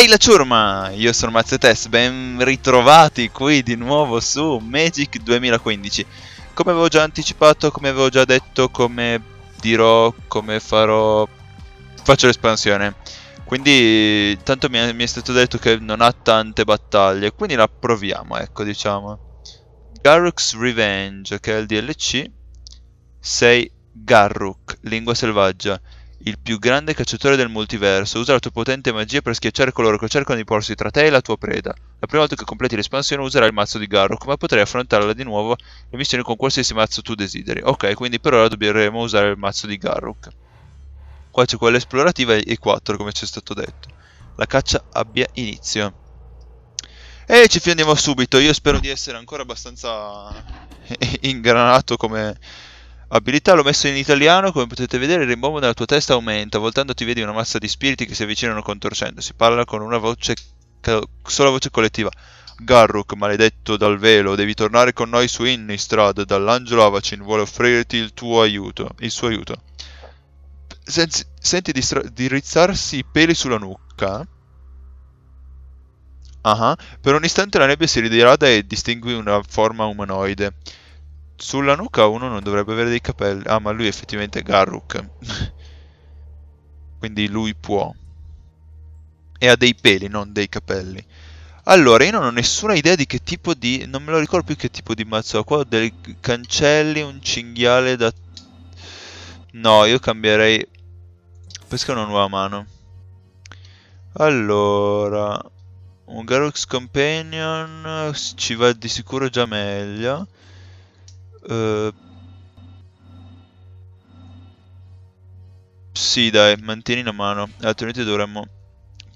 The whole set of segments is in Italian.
Ehi la ciurma! Io sono Mazzetest, ben ritrovati qui di nuovo su Magic 2015. Come avevo già anticipato, come avevo già detto, come dirò, come farò... Faccio l'espansione. Quindi, tanto mi è, mi è stato detto che non ha tante battaglie, quindi la proviamo, ecco, diciamo. Garruk's Revenge, che è il DLC. 6 Garruk, lingua selvaggia il più grande cacciatore del multiverso. Usa la tua potente magia per schiacciare coloro che cercano di porsi tra te e la tua preda. La prima volta che completi l'espansione userai il mazzo di Garrock, ma potrai affrontarla di nuovo le missioni con qualsiasi mazzo tu desideri. Ok, quindi per ora dobbiamo usare il mazzo di Garrock. Qua c'è quella esplorativa e 4, come ci è stato detto. La caccia abbia inizio. E ci fiandiamo subito. Io spero di essere ancora abbastanza ingranato come Abilità l'ho messo in italiano, come potete vedere il rimbombо nella tua testa aumenta, voltandoti vedi una massa di spiriti che si avvicinano contorcendosi. Parla con una voce, sola voce collettiva. Garruk, maledetto dal velo, devi tornare con noi su Innistrad, dall'angelo Avacin vuole offrirti il tuo aiuto, il suo aiuto. Senti, senti di, di rizzarsi i peli sulla nuca. Ah, uh -huh. per un istante la nebbia si ridirada e distingui una forma umanoide. Sulla nuca uno non dovrebbe avere dei capelli. Ah, ma lui effettivamente è Garruk. Quindi lui può. E ha dei peli, non dei capelli. Allora, io non ho nessuna idea di che tipo di... Non me lo ricordo più che tipo di mazzo ho. Qua ho dei cancelli, un cinghiale da... No, io cambierei... Pesca una nuova mano. Allora... Un Garruk's Companion ci va di sicuro già meglio. Uh, sì, dai, mantieni la mano, altrimenti dovremmo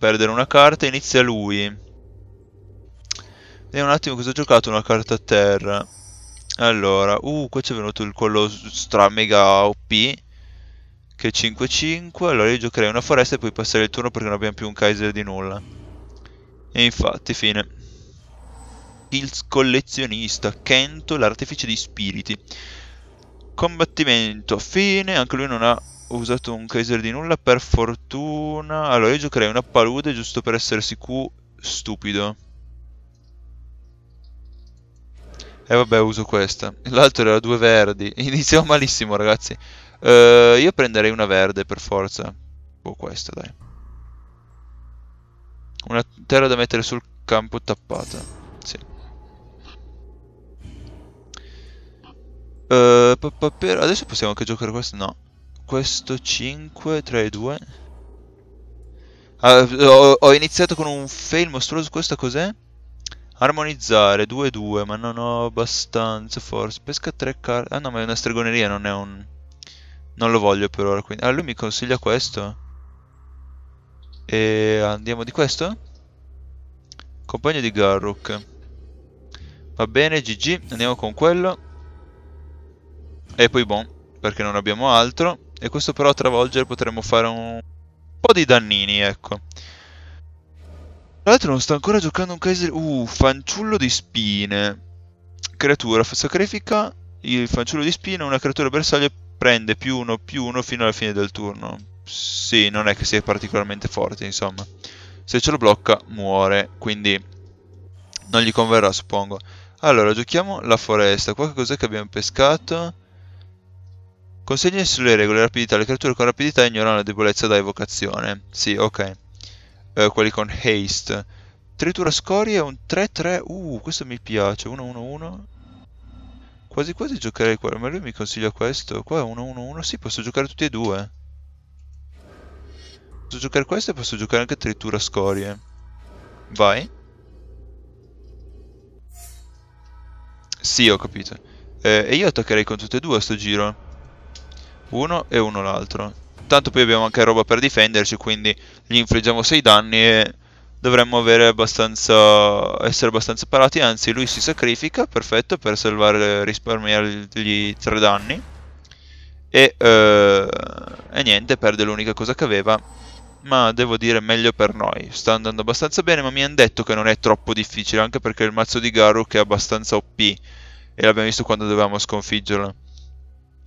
perdere una carta. Inizia lui. Vediamo un attimo cosa ho giocato una carta a terra. Allora, uh, qua c'è venuto il quello stra mega OP che è 5-5. Allora io giocherei una foresta e poi passare il turno perché non abbiamo più un Kaiser di nulla. E infatti, fine il collezionista, Kento, l'artefice di spiriti. Combattimento, fine, anche lui non ha usato un Kaiser di nulla, per fortuna... Allora io giocherei una palude giusto per essere sicuro, stupido. E vabbè, uso questa. L'altro era due verdi. Iniziamo malissimo, ragazzi. Uh, io prenderei una verde per forza. O questa, dai. Una terra da mettere sul campo tappata. Sì. Uh. Adesso possiamo anche giocare questo? No. Questo 5, 3, 2. Uh, ho, ho, iniziato con un fail mostruoso. Questo cos'è? Armonizzare 2, 2, ma non ho abbastanza forse. Pesca 3 carte. Ah no, ma è una stregoneria, non è un... Non lo voglio per ora, quindi... Ah, lui mi consiglia questo? E andiamo di questo? Compagno di Garruk. Va bene, GG, andiamo con quello. E poi bon, perché non abbiamo altro. E questo però a travolgere potremmo fare un po' di dannini, ecco. Tra l'altro non sto ancora giocando un Kaiser... Uh, fanciullo di spine. Creatura, sacrifica il fanciullo di spine, una creatura bersaglio prende più uno più uno fino alla fine del turno. Sì, non è che sia particolarmente forte, insomma. Se ce lo blocca, muore, quindi non gli converrà, suppongo. Allora, giochiamo la foresta. Qua cos'è che abbiamo pescato? Consegna sulle regole rapidità. Le creature con rapidità ignorano la debolezza da evocazione. Sì, ok. Uh, quelli con haste. Tritura scorie un 3-3. Uh, questo mi piace. 1-1-1. Quasi quasi giocherei quello. Ma lui mi consiglia questo. Qua è 1-1-1. Sì, posso giocare tutti e due. Posso giocare questo e posso giocare anche tritura scorie. Vai. Sì, ho capito. Eh, e io attaccherei con tutte e due a sto giro uno e uno l'altro. Tanto poi abbiamo anche roba per difenderci, quindi gli infliggiamo 6 danni e dovremmo abbastanza, essere abbastanza parati. Anzi, lui si sacrifica, perfetto, per salvare, risparmiargli 3 danni. E, eh, e niente, perde l'unica cosa che aveva. Ma devo dire meglio per noi. Sta andando abbastanza bene, ma mi hanno detto che non è troppo difficile, anche perché il mazzo di Garuk è abbastanza OP. E l'abbiamo visto quando dovevamo sconfiggerlo.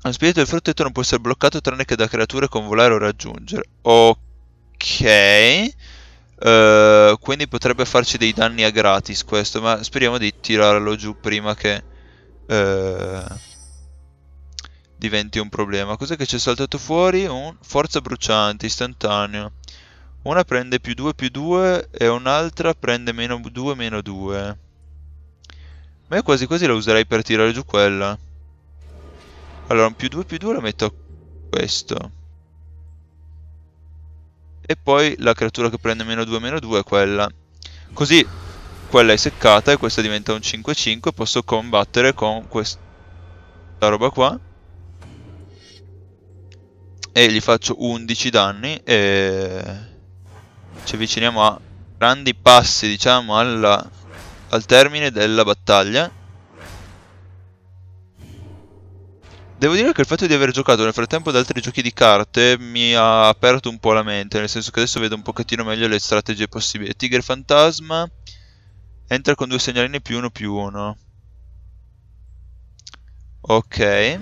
Lo spirito del frutteto non può essere bloccato tranne che da creature con volare o raggiungere. Ok. Uh, quindi potrebbe farci dei danni a gratis questo, ma speriamo di tirarlo giù prima che uh, diventi un problema. Cos'è che c'è saltato fuori? Un forza bruciante, istantaneo. Una prende più 2 più 2 e un'altra prende meno 2 meno 2. Ma io quasi quasi la userei per tirare giù quella. Allora, un più 2 più 2 la metto a questo. E poi la creatura che prende meno 2 meno 2 è quella. Così quella è seccata e questa diventa un 5-5. Posso combattere con questa roba qua. E gli faccio 11 danni e ci avviciniamo a grandi passi, diciamo, alla, al termine della battaglia. Devo dire che il fatto di aver giocato nel frattempo ad altri giochi di carte mi ha aperto un po' la mente, nel senso che adesso vedo un pochettino meglio le strategie possibili. Tigre fantasma entra con due segnalini più uno più uno. Ok. E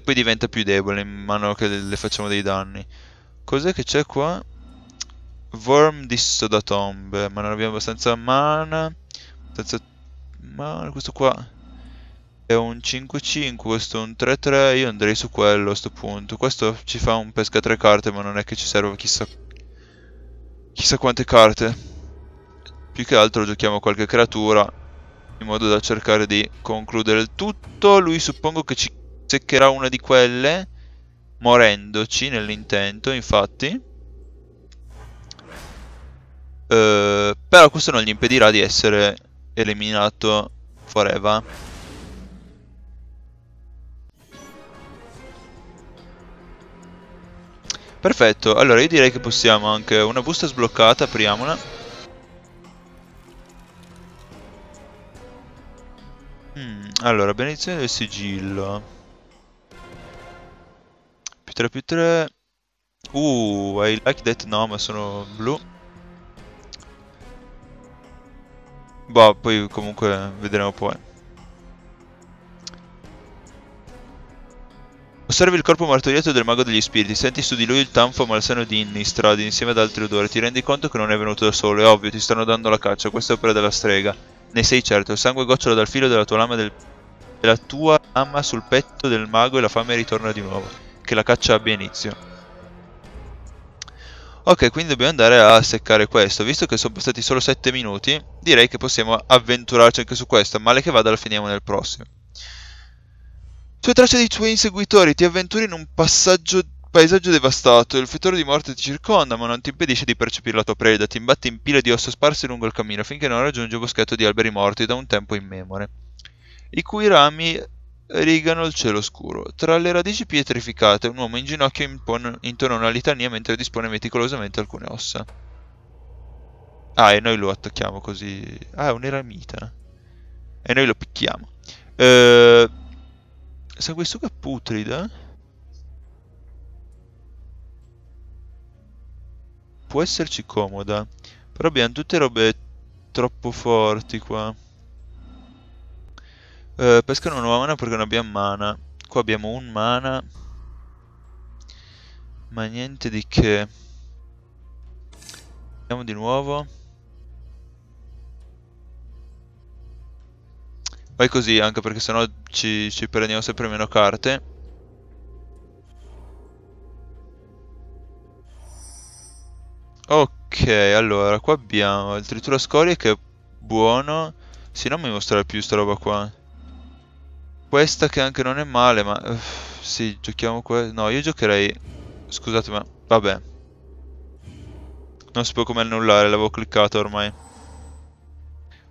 poi diventa più debole in mano che le facciamo dei danni. Cos'è che c'è qua? Worm disso da tombe, ma non abbiamo abbastanza mana. Abbastanza mana, questo qua è un 5-5, questo è un 3-3, io andrei su quello a sto punto. Questo ci fa un pesca tre carte, ma non è che ci serve chissà, chissà quante carte. Più che altro giochiamo qualche creatura, in modo da cercare di concludere il tutto. Lui suppongo che ci seccherà una di quelle, morendoci nell'intento, infatti. Uh, però questo non gli impedirà di essere eliminato forever. Perfetto, allora io direi che possiamo anche una busta sbloccata, apriamola. Hmm, allora, benedizione del sigillo. Più 3 più 3. Uh, I like that no, ma sono blu. Boh, poi comunque vedremo poi. Osservi il corpo martoriato del mago degli spiriti, senti su di lui il tanfo malsano di Innistrad insieme ad altri odori, ti rendi conto che non è venuto da solo, è ovvio, ti stanno dando la caccia, questa è opera della strega. Ne sei certo, il sangue gocciola dal filo della tua lama, del... della tua lama sul petto del mago e la fame ritorna di nuovo. Che la caccia abbia inizio. Ok, quindi dobbiamo andare a seccare questo. Visto che sono passati solo 7 minuti, direi che possiamo avventurarci anche su questo. Male che vada, lo finiamo nel prossimo. Sulle tracce dei tuoi inseguitori, ti avventuri in un passaggio, paesaggio devastato. Il fettore di morte ti circonda, ma non ti impedisce di percepire la tua preda. Ti imbatti in pile di ossa sparse lungo il cammino, finché non raggiungi un boschetto di alberi morti da un tempo immemore, i cui rami rigano il cielo scuro. Tra le radici pietrificate, un uomo in ginocchio impone, intona litania mentre dispone meticolosamente alcune ossa. Ah, e noi lo attacchiamo così. Ah, è un eramita. E noi lo picchiamo. Eh, sanguisuga putrida. Può esserci comoda. Però abbiamo tutte robe troppo forti qua. Uh, pesca una nuova mana perché non abbiamo mana. Qua abbiamo un mana. Ma niente di che. Andiamo di nuovo. Vai così, anche perché sennò ci, ci prendiamo sempre meno carte. Ok, allora, qua abbiamo il tritura scorie che è buono. Sì, non mi mostrare più sta roba qua. Questa che anche non è male, ma... Uh, sì, giochiamo qua... No, io giocherei... Scusate, ma... Vabbè. Non si può come annullare, l'avevo cliccato ormai.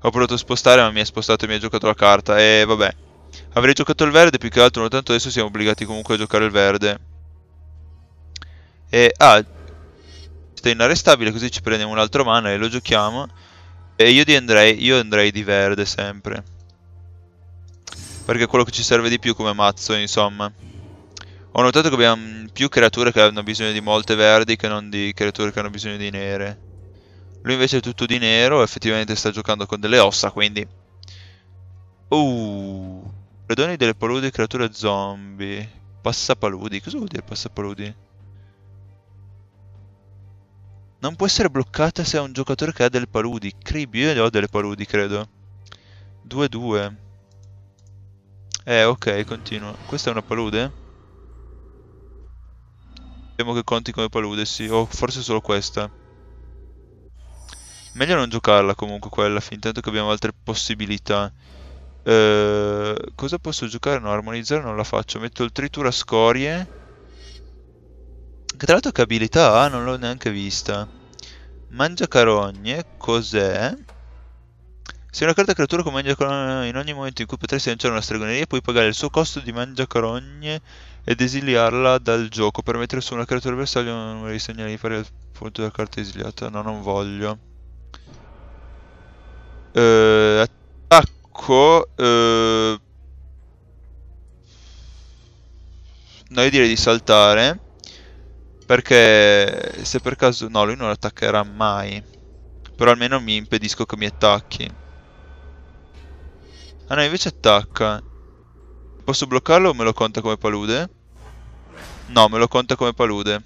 Ho provato a spostare, ma mi ha spostato e mi ha giocato la carta. E vabbè. Avrei giocato il verde più che altro, tanto adesso siamo obbligati comunque a giocare il verde. E... Ah... Sta inarrestabile, così ci prendiamo un altro mana e lo giochiamo. E io, andrei, io andrei di verde sempre. Perché è quello che ci serve di più come mazzo, insomma. Ho notato che abbiamo più creature che hanno bisogno di molte verdi che non di creature che hanno bisogno di nere. Lui invece è tutto di nero, effettivamente sta giocando con delle ossa, quindi... Uh... Predoni delle palude creature zombie. passapaludi. Cosa vuol dire passapaludi? Non può essere bloccata se è un giocatore che ha delle paludi. Crib, io ne ho delle paludi, credo. 2-2. Eh, ok, continuo. Questa è una palude? Vediamo che conti come palude, sì. O forse solo questa. Meglio non giocarla comunque quella, fin tanto che abbiamo altre possibilità. Eh, cosa posso giocare? No, armonizzare non la faccio. Metto il tritura scorie. Che tra l'altro che abilità ha? Non l'ho neanche vista. Mangia carogne, cos'è? Se una carta creatura con mangia in ogni momento in cui potresti lanciare una stregoneria, puoi pagare il suo costo di mangia carogne ed esiliarla dal gioco per mettere su una creatura bersaglio un numero di segnali fare il punto della carta esiliata. No, non voglio. Uh, attacco. Uh... No, io direi di saltare. Perché se per caso... No, lui non attaccherà mai. Però almeno mi impedisco che mi attacchi. Ah no, invece attacca. Posso bloccarlo o me lo conta come palude? No, me lo conta come palude.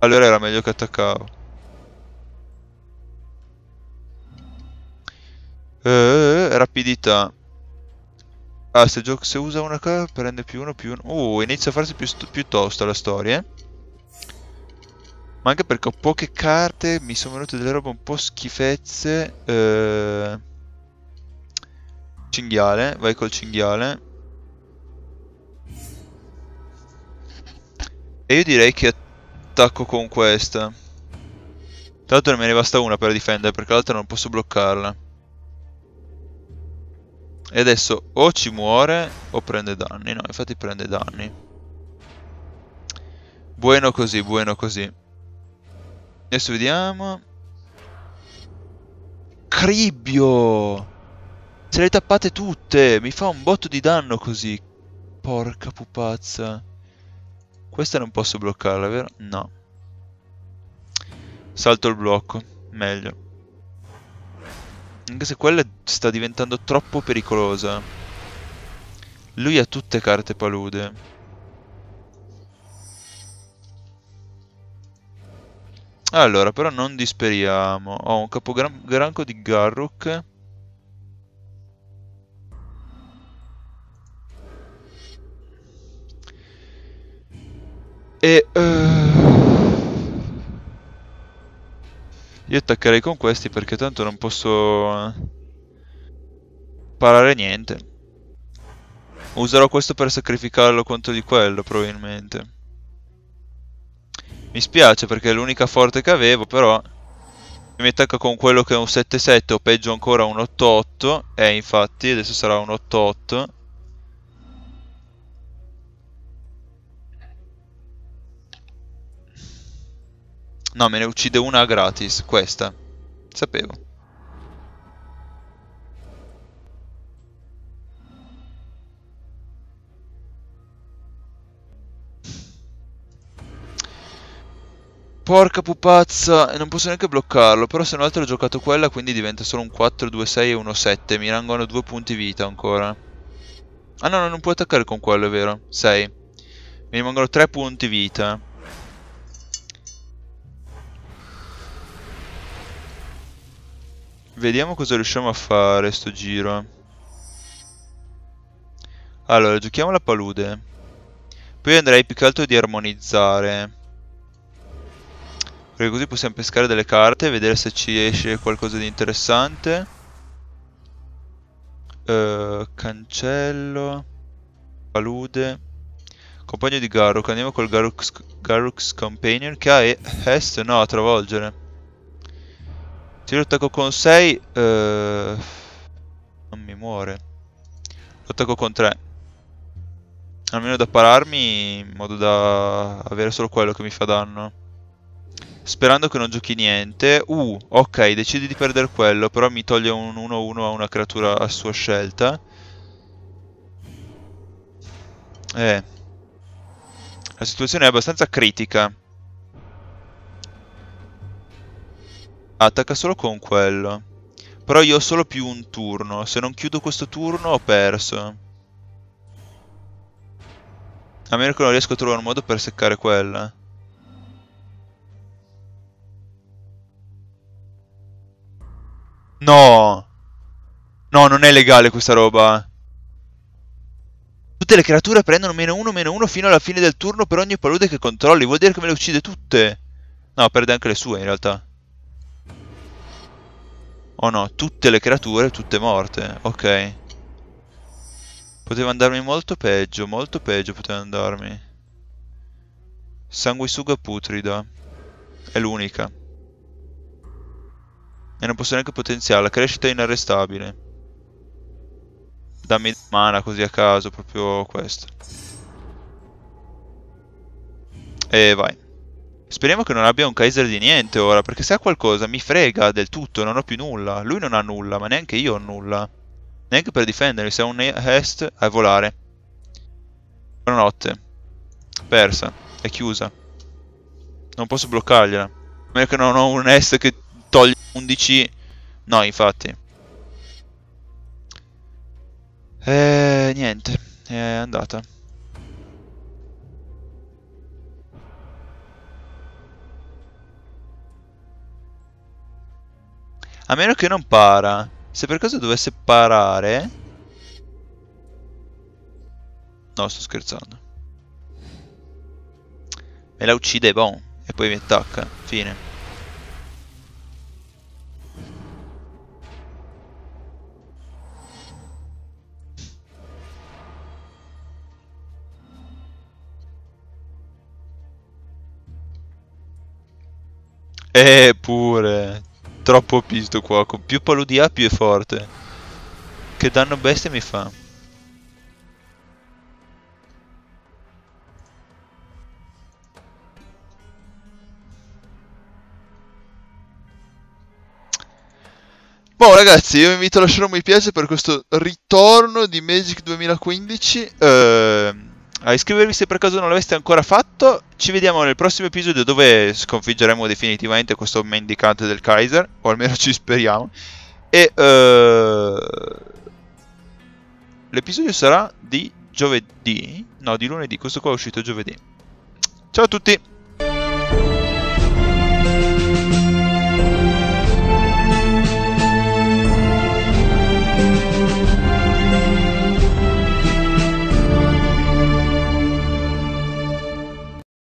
Allora era meglio che attaccavo. Eh, rapidità. Ah, se, se usa una carta prende più uno più uno. Uh, inizia a farsi più, più tosta la storia. Ma anche perché ho poche carte, mi sono venute delle robe un po' schifezze. Eh... Cinghiale, vai col cinghiale. E io direi che attacco con questa. Tra l'altro me ne basta una per difendere, perché l'altra non posso bloccarla. E adesso o ci muore o prende danni. No, infatti prende danni. Buono così, buono così. Adesso vediamo. Cribbio! Se le tappate tutte! Mi fa un botto di danno così. Porca pupazza. Questa non posso bloccarla, vero? No. Salto il blocco. Meglio. Anche se quella sta diventando troppo pericolosa. Lui ha tutte carte palude. Allora, però non disperiamo. Ho un capogranco di Garruk. E... Uh... Io attaccherei con questi perché tanto non posso... Eh, parare niente. Userò questo per sacrificarlo contro di quello, probabilmente. Mi spiace perché è l'unica forte che avevo, però mi attacca con quello che è un 7-7 o peggio ancora un 8-8. Eh, infatti, adesso sarà un 8-8. No, me ne uccide una gratis, questa. Sapevo. Porca pupazza, non posso neanche bloccarlo, però se un altro ho giocato quella quindi diventa solo un 4, 2, 6 e 1, 7, mi rimangono due punti vita ancora. Ah no, no, non puoi attaccare con quello, è vero, 6. Mi rimangono 3 punti vita. Vediamo cosa riusciamo a fare sto giro. Allora, giochiamo la palude. Poi andrei più che altro di armonizzare. Perché così possiamo pescare delle carte e vedere se ci esce qualcosa di interessante. Uh, cancello. Palude. Compagno di Garruk. Andiamo col Garruk's, Garruk's Companion che ha Est. No, a travolgere. Se lo attacco con 6... Uh, eh, non mi muore. Lo attacco con 3. Almeno da pararmi in modo da avere solo quello che mi fa danno. Sperando che non giochi niente. Uh, ok, decidi di perdere quello, però mi toglie un 1-1 a una creatura a sua scelta. Eh. La situazione è abbastanza critica. Attacca solo con quello. Però io ho solo più un turno. Se non chiudo questo turno ho perso. A meno che non riesco a trovare un modo per seccare quella. No! No, non è legale questa roba. Tutte le creature prendono meno uno, meno uno fino alla fine del turno per ogni palude che controlli. Vuol dire che me le uccide tutte. No, perde anche le sue in realtà. Oh no, tutte le creature, tutte morte. Ok. Poteva andarmi molto peggio, molto peggio poteva andarmi. Sanguisuga putrida. È l'unica. E non posso neanche potenziarla. Crescita inarrestabile. Dammi mana così a caso, proprio questo. E vai. Speriamo che non abbia un Kaiser di niente ora, perché se ha qualcosa mi frega del tutto, non ho più nulla. Lui non ha nulla, ma neanche io ho nulla. Neanche per difendermi, se ha un est è volare. Buonanotte. Persa. È chiusa. Non posso bloccargliela. A meno che non ho un est che toglie 11... No, infatti. Eh, niente. È andata. A meno che non para. Se per caso dovesse parare... No, sto scherzando. Me la uccide, boh. E poi mi attacca. Fine. Eh, pure. Troppo pisto qua. Con più palo di A più è forte. Che danno bestia mi fa? Boh ragazzi, io vi invito a lasciare un mi piace per questo ritorno di Magic 2015. Eh, a iscrivervi se per caso non l'aveste ancora fatto. Ci vediamo nel prossimo episodio dove sconfiggeremo definitivamente questo mendicante del Kaiser, o almeno ci speriamo. E uh, l'episodio sarà di giovedì, no di lunedì, questo qua è uscito giovedì. Ciao a tutti!